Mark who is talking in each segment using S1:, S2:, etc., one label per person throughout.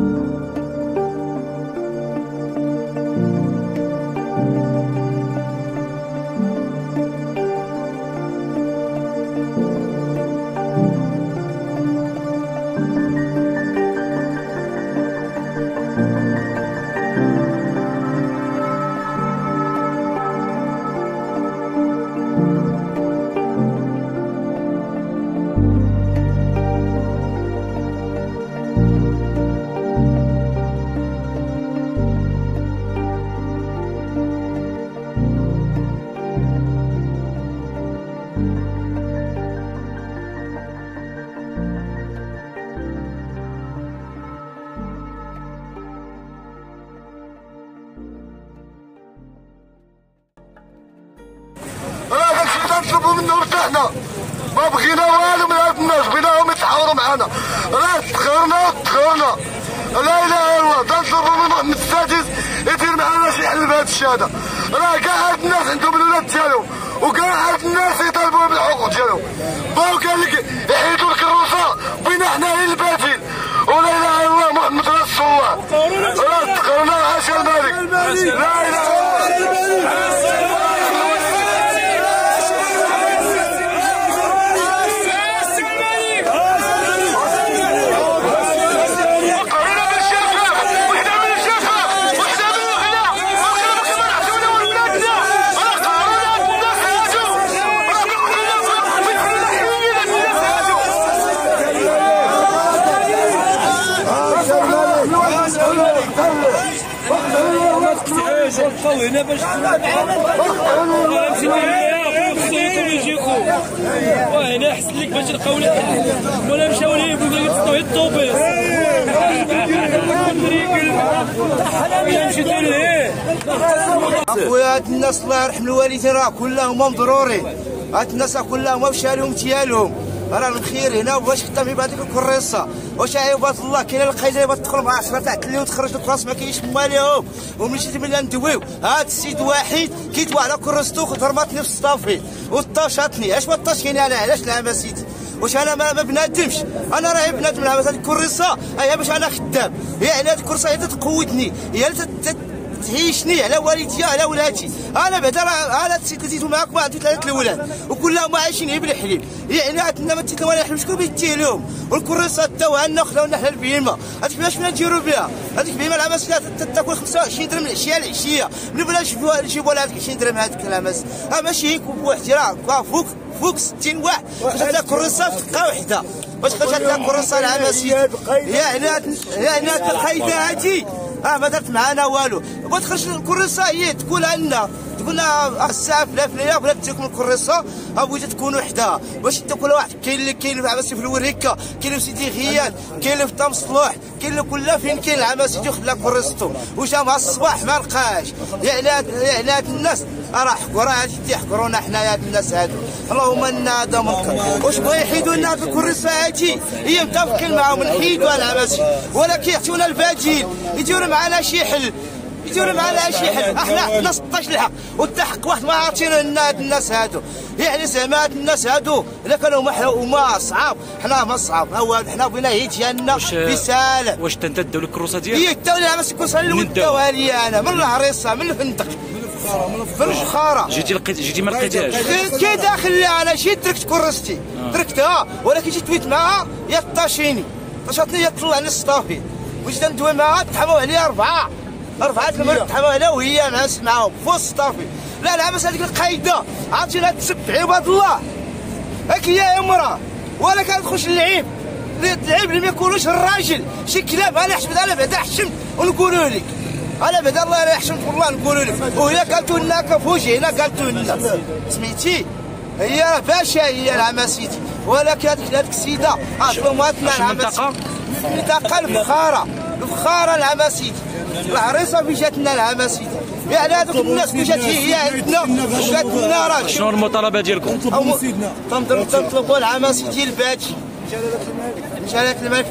S1: راه حنا ما بغينا والو من هاد الناس بغيناهم يتحاوروا معنا. راه تخرنا تخرنا لا إله إلا الله. تنطلبوا من محمد السادس. يدير معنا شي حل بهذا الشيء هذا. راه كاع هاد الناس عندهم الولاد ديالهم. وكاع هاد الناس يطالبوا بالحقوق ديالهم. باو قال لك يحيدوا الكروسة بينا حنا هي البديل ولا إله إلا الله محمد رسول الله. راه تخرنا عاش الملك. لا إله إلا الله.
S2: هاد الناس الله يرحم الوالدين راه كلهم ضروري. هاد الناس كلهم مشى لهم ديالهم راه الخير هنا واش خدام بهذيك الكريسه واش عيبات الله؟ كاين اللي تدخل مع 10 تاع اللي وتخرج لك راس ما كاينش مالهم. ومشيت ملي ندويو هاد السيد واحد كيدوى على كرستو ضربتني في الصافي. وطاشتني اش ما طاشيني أنا؟ علاش نعم سيدي واش أنا ما, بنادمش. أنا راهي بنادم. نعم هذيك الكريسه هي باش أنا خدام. يعني هذيك الكريسه هي تقودني هي تعيشني على والدي على ولادي. أنا بعدا راه أنا زيدو معاكم عندي ثلاثة الأولاد. وكلهم عايشين غير بالحليب. يعني عندنا ما تيتلوا على الحليب شكون بيديه لهم؟ والكريسه داو عندنا خلاونا حنا البهيمة. هذيك باش بنا نديروا بها. هذيك البهيمه العمس تاكل 25 درهم العشية العشية. من بلا نجيبوها نجيبوا لها هذيك 20 درهم هذيك ها ماشي هيك راه فوق فوق 60 واحد. خرجت لها كريسه في دقه وحده باش لها كريسه العمس يعني هاد- يعني هاد القايدة هادي. آه ما درت معانا والو. بغيت تخرج هي تقول عنا تقول لنا الساعة فلان فلان بغيت تجيكم الكريسه ها بغيتو تكونوا وحدها باش أنت كل واحد كاين اللي كاين في في الوريكه كاين في سيدي غيان. كاين اللي في طام صلوح كاين اللي كلها فين كاين العماس يجي خلا كريستو وجا مع الصباح ما لقاش. يعني هاد يعني هاد الناس. راه حكوا راه هادي تيحكرونا حنا هاد الناس هادو. اللهم إنا هذا منكر واش بغا يحيدوا لنا في الكريسه هادي؟ هي متفقين معاهم. نحيدوا العماسي ولكن يعطيونا البديل يديروا معنا شي حل. يديروا معنا شي حل إحنا عندنا 16 الحق والتحق واحد ما هاد الناس هادو. يعني زعما هاد الناس هادو. الا كانوا هما هما صعاب. حنا ما صعاب. هو حنا بغينا هي ديالنا في سالم
S3: واش انت داو لك الكروسة ديالك؟
S2: هي الدولة العماسي كون صار
S3: من الدولة؟
S2: وداوها لي أنا. من العريصه من الفندق. من الفخارة
S3: جيتي لقيت جيتي ما لقيتهاش.
S2: كي داخل لي أنا جيت تركت كرستي تركتها ولكن جيت دويت معاها يا طاشيني. طاشتني يا طلعني الصافي وجيت ندوي معاها تحموا عليا أربعة. المرات تحموا عليها وهي ناس معاهم فوق الصافي لا العبس هذيك القايدة. عرفتي لا تسب عباد الله. هاك هي يا مراه ولا كان تخش اللعيب. اللعيب اللي ما يكونوش الراجل. شي كلاب أنا حشمت أنا بعدا حشمت ونقولوا لك. أنا بعدا الله لا يحشمت والله نقولوا لك. وهي قالت لنا كفوجي هنا قالت لنا. سميتي؟ هي باشا هي العماسيتي ولكن هذيك هذيك السيده
S3: شو المنطقة؟
S2: المنطقة الفخارة. الفخارة العماسيتي العريصة في جاتنا العماسيتي يعني هذوك الناس في جات هي عندنا وجات لنا راجل
S3: شنو المطالبة ديالكم؟
S2: تنطلبوا العماسي ديال الباجي جلالة الملك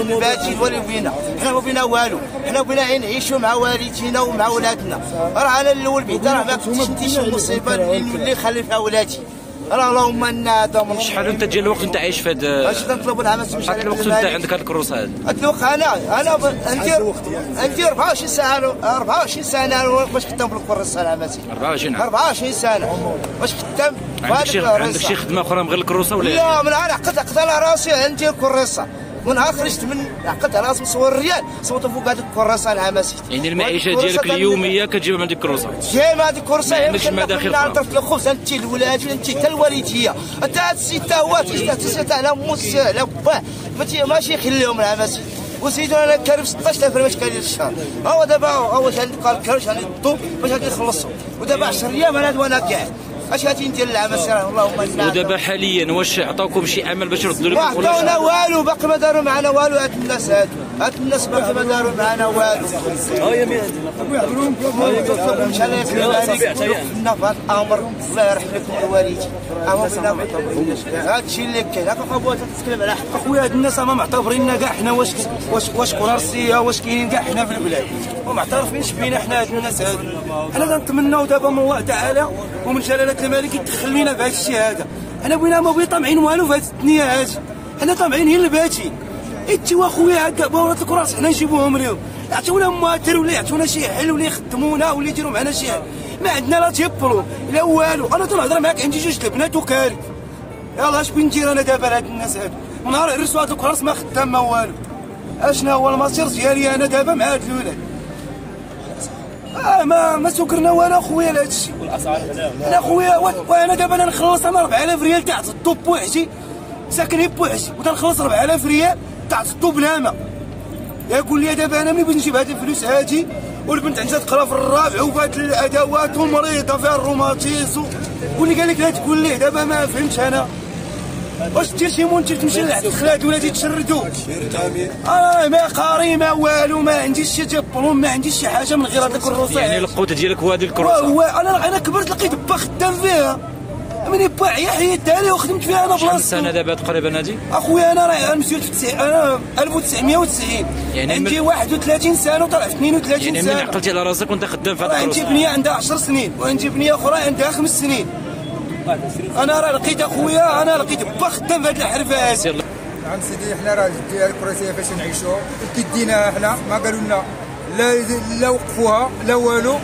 S2: الباجي ولي بينا. حنا ما بينا والو. حنا بينا غير نعيشوا مع والدينا ومع ولادنا راه أنا الأول بعدا راه ما كنتش ندير شي مصيبة اللي اللي خلي فيها ولادي راه اللهم إنا هذا من
S3: شحال أنت ديال الوقت أنت عايش في هذا
S2: أش تنطلب العمل مش
S3: هذا الوقت أنت عندك هذه الكروسة هذه
S2: هاد. الوقت أنا أنا ب- ندير ندير 24 ساعه 24 سنة باش خدام في الكرسه العمل
S3: 24 عام.
S2: 24 سنة. باش خدام في
S3: عندك
S2: هاد
S3: شي. عندك شي خدمه أخرى من غير الكروسة ولا؟
S2: لا من أنا عقدت عقدت على راسي عندي الكراسه من نهار خرجت من عقدت على راسي نصور الريال. صوت فوق هذيك الكراسه العماسي
S3: يعني المعيشة ديالك اليومية كتجيب من هذيك الكروسه
S2: ما هذيك الكرسه
S3: ما عندكش مداخل أخرى.
S2: درت الخبز أنت الولاد أنت حتى الوالدية. أنت هاد السيد تا هو تيشتا على موس على باه. ماشي يخليهم العماسي وسيدو أنا كارب 16000 باش كاين الشهر هو دابا هو غادي قال كرش غادي يطو باش غادي يخلصوا ودابا 10 أيام أنا وأنا كاع. اش غادي ندير العماسي راه اللهم إنا
S3: ودابا حاليا واش عطاوكم شي أمل باش يردوا
S2: ما
S3: لكم ولا
S2: عطاونا؟ والو باقي ما داروا معنا والو هاد الناس هادو. هاد الناس ما داروا معنا والو شحال كنا في هاد الامر الله يرحم لكم الوالدين اما بنا هادشي اللي كاين هاكا خويا تتكلم على حق
S4: اخويا هاد الناس ما معتبريننا كاع حنا واش واش واش كرارسيه واش كاينين كاع حنا في البلاد وما معترفينش بينا حنا هاد الناس هادو حنا كنتمناو دابا من الله تعالى ومن جلاله الملك يدخل لينا في هاد الشيء هذا حنا بغينا ما بغينا طامعين والو في هاد الدنيا هادي حنا طامعين هي اللي باتين ايتي اخويا هكا بورات الكراس حنا نجيبوهم لهم يعطيونا ماتر ولا يعطونا شي حل ولا يخدمونا ولا يديروا معنا شي حل ما عندنا لا تيبرو لا والو. أنا تنهضر معاك عندي جوج البنات وكاري يلا اش بغي ندير أنا دابا لهاد الناس هادو؟ نهار عرسوا هاد الكراس ما خدام ما والو. أشنا هو المصير ديالي أنا دابا مع هاد الولاد؟ آه ما ما سكرنا وأنا خويا لهاد الشيء أنا خويا وا- وأنا دابا أنا نخلص أنا 4000 ريال تاع الطوب بوحدي. ساكن بوحدي وتنخلص 4000 ريال. تاع الطوب بلا يقول لي دابا أنا ملي بغيت نجيب هاد الفلوس هادي والبنت عندها تقرا في الرابع وبات الأدوات ومريضة فيها الروماتيز واللي قال لك لا تقول ليه دابا ما فهمتش أنا. واش دير شي منتج تمشي لعند الخلاد ولادي تشردوا آه ما قاري ما والو ما عنديش شي ديبلوم ما عنديش شي حاجة من غير هذاك الكروسي
S3: يعني القوت ديالك هو هذه الكروسه
S4: أنا أنا كبرت لقيت با خدام فيها. من با عيا حيدتها لي وخدمت فيها
S3: أنا
S4: بلاصتي.
S3: سنة دابا تقريبا هذه
S4: أخويا أنا راه مسيوت في تسع... أنا 1990
S3: يعني
S4: عندي
S3: من-
S4: 31 سنة وطلع في 32
S3: يعني من
S4: سنة.
S3: عقلتي على راسك وأنت خدام في هذه
S4: عندي بنية عندها 10 سنين وعندي بنية أخرى عندها خمس سنين. أنا راه لقيت أخويا أنا لقيت با خدام في هذه الحرفه هذه
S5: عم سيدي حنا راه ديال الكراسيه فاش نعيشوا كدينا حنا ما قالوا لنا لا لا وقفوها لا والو.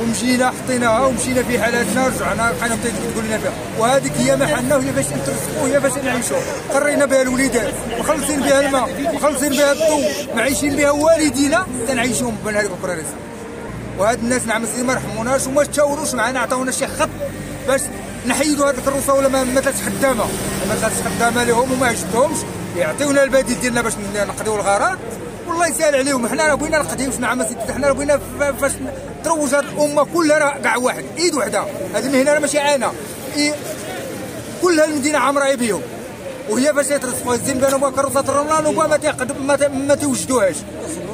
S5: ومشينا حطيناها ومشينا في حالاتنا رجعنا بقينا تقول لنا فيها. وهذيك هي محلنا وهي باش نترزقوا وهي باش نعيشوا قرينا بها الوليدات مخلصين بها الماء مخلصين بها الضوء معيشين بها والدينا تنعيشوهم بين هذيك الكراسيه وهاد الناس نعم ما رحموناش وما تشاوروش معنا عطاونا شي خط باش نحيدوا هذيك الكروسه ولا ما كانتش خدامة. ما كانتش خدامة لهم وما عجبتهمش يعطيونا البديل ديالنا باش نقضيو الغرض. والله يسهل عليهم. حنا راه بغينا نقضيو شنو عم سيدي؟ حنا راه بغينا فاش تروج هاد الأمة كلها راه كاع واحد إيد وحدة. هذه المهنة راه ماشي عانة. إيه كل المدينة عامره بهم. وهي باش يترزقوا الزين بانوا بها كروسات الرملان وبها ما تيقدم ما, ت- ما توجدوهاش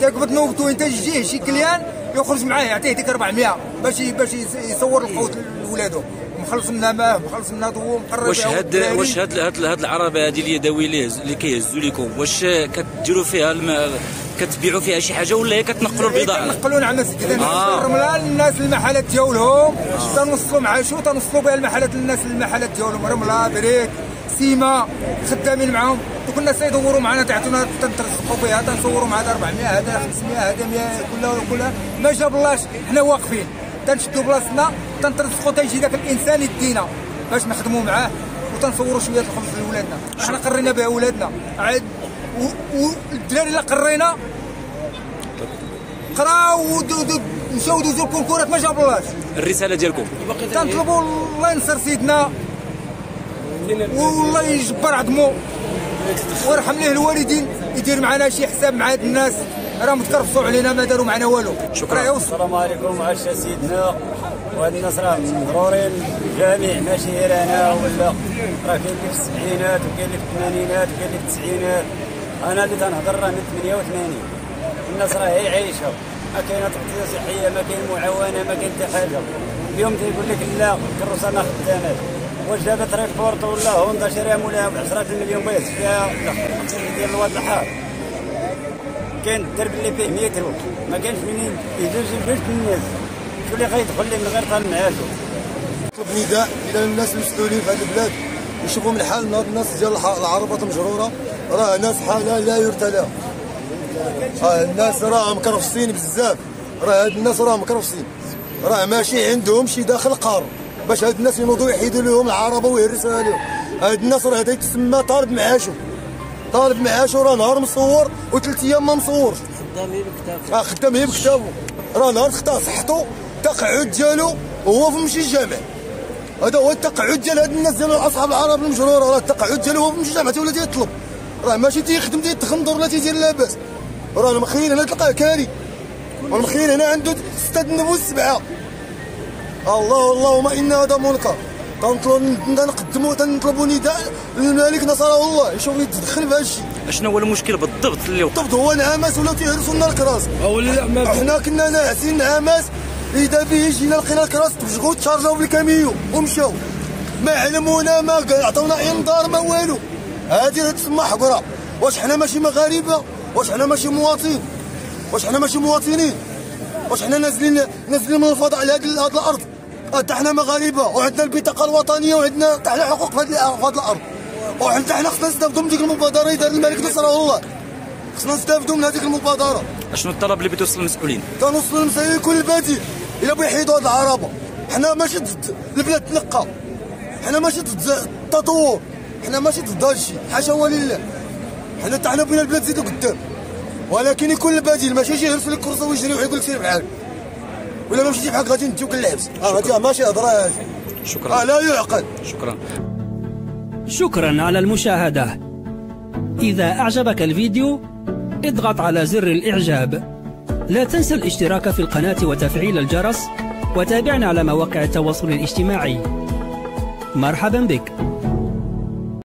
S5: تقبض نوبتو انت يجيه شي client يخرج معاه يعطيه ديك 400 باش باش يصور القوت لولادو. مخلص منها ماء مخلص منها ضوء مقرب
S3: واش هاد. واش هاد هاد العربة هذه اليدوي اللي هز- اللي كيهزوا لكم واش كديروا فيها. كتبيعوا فيها شي حاجة ولا هي كتنقلوا البضاعة؟
S5: نقلوا على الناس كذا
S3: آه.
S5: الرملة للناس المحلات ديالهم. تنوصلوا مع شو؟ تنوصلوا بها المحلات للناس المحلات ديالهم. رملة brique ciment خدامين معاهم. دوك الناس يدوروا معنا تعطونا تنترزقوا بها. تنصوروا مع هذا 400 هذا 500 هذا 100 كلها كلها ما جاب الله حنا واقفين. تنشدوا بلاصتنا تنترزقوا تيجي ذاك الإنسان يدينا. باش نخدموا معاه وتنصوروا شوية الخبز لولادنا. حنا قرينا بها ولادنا. عاد والدراري اللي قرينا. قراو ودو- دو- مشاو دوزو الكونكورات ما جابولاش
S3: الرسالة ديالكم.
S5: تنطلبوا الله ينصر سيدنا. والله يجبر عظمو ويرحم ليه الوالدين يدير معنا شي حساب مع هاد الناس. راه متكرفصوا علينا ما داروا معنا والو.
S3: شكراً.
S6: السلام عليكم عاش سيدنا. وهاد الناس راه مضرورين الجميع ماشي غير أنا ولا راه كاين اللي في السبعينات وكاين اللي في الثمانينات وكاين اللي في التسعينات. أنا اللي تنهضر راه من 88 الناس راه هي عايشه ما كاينة تغطيه صحية ما كاين معاونه ما كاين حتى حاجة اليوم تيقول لك لا الكروسه ما خداماش واش دابا triporteur ولا هوندا شاريها مولاها ب 10 المليون بيت. فيها ديال الواد الحار كاين الدرب اللي فيه 100 رو ما كانش منين. يدوز البيت الناس. شو اللي غيدخل لي من غير طال معاشو
S1: طلب نداء إلى الناس المسؤولين في هذه البلاد يشوفوا من حال الناس ديال العربات المجروره راه ناس حاله لا يرثى لها آه الناس راه مكرفصين بزاف. راه هاد الناس راه مكرفصين. راه ماشي عندهم شي داخل قار. باش هاد الناس ينوضوا يحيدوا لهم العربه ويهرسوها لهم. هاد الناس راه هذا يتسمى طالب معاشو. طالب معاشو راه نهار مصور وثلاث أيام ما مصورش.
S3: خدامين بكتافه
S1: آه خدام بكتابه. راه نهار خطا صحتو التقعد ديالو هو في مشي الجامع. هذا هو التقعد ديال هاد الناس ديال أصحاب العرب المجرورة. راه التقعد ديالو هو في مشي الجامع ولا تيطلب راه ماشي تيخدم تيتخمضر ولا تيدير لاباس راه المخير هنا تلقاه كاري. والمخير هنا عنده ستة النبو السبعة الله اللهم إن هذا منكر تنطلب نقدموا تنطلبوا نداء للملك نصره الله. يشوف يتدخل في هذا الشيء.
S7: شنو هو المشكل بالضبط اللي وقع؟
S1: بالضبط هو انعماس ولا تيهرسوا لنا الكراس. حنا كنا ناعسين انعماس إذا به جينا لقينا الكراس تبشقوا تشارجاو بالكاميو. ومشاو. ما علمونا ما عطونا إنذار ما والو. هذه تسمى حقرة. واش حنا ماشي مغاربة؟ واش حنا ماشي مواطنين؟ واش حنا ماشي مواطنين؟ واش حنا نازلين نازلين من الفضاء على هذه هذه الأرض؟ حتى حنا مغاربة. وعندنا البطاقة الوطنية وعندنا حتى حنا حقوق في هذه هذه الأرض. وحتى حنا خصنا نستافدوا من ديك المبادرة اللي دار الملك نصره الله خصنا نستافدوا من هذيك المبادرة.
S7: شنو الطلب اللي بتوصل للمسؤولين؟
S1: كنوصل المسائل كل بديل إلا بغا يحيدوا هاد العربة. حنا ماشي ضد البلاد تنقى. حنا ماشي ضد التطور. حنا ماشي ضد هذا الشيء حاشا ولله حنا حنا بغينا البلاد تزيدوا قدام. ولكن يكون البديل ماشي يجي يهرس لك كرسي ويجري ويقول لك سير بحالك ولا ما مشيتي بحالك غادي نديوك للحبس آه هادي ماشي هضره
S7: شكرا.
S1: آه لا يعقل.
S7: شكرا.
S8: شكرا على المشاهدة. إذا أعجبك الفيديو اضغط على زر الإعجاب. لا تنسى الاشتراك في القناة وتفعيل الجرس وتابعنا على مواقع التواصل الاجتماعي. مرحبا بك.